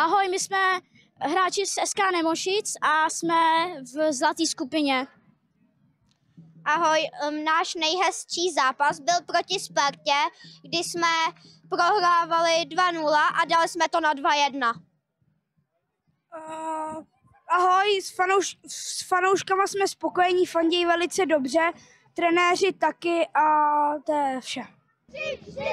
Ahoj, my jsme hráči z SK Nemošic a jsme v zlaté skupině. Ahoj, um, náš nejhezčí zápas byl proti Spartě, kdy jsme prohrávali 2-0 a dali jsme to na 2-1. Uh, ahoj, s, fanouš, s fanouškama jsme spokojení, fandějí velice dobře, trenéři taky a to je vše. Tři, tři.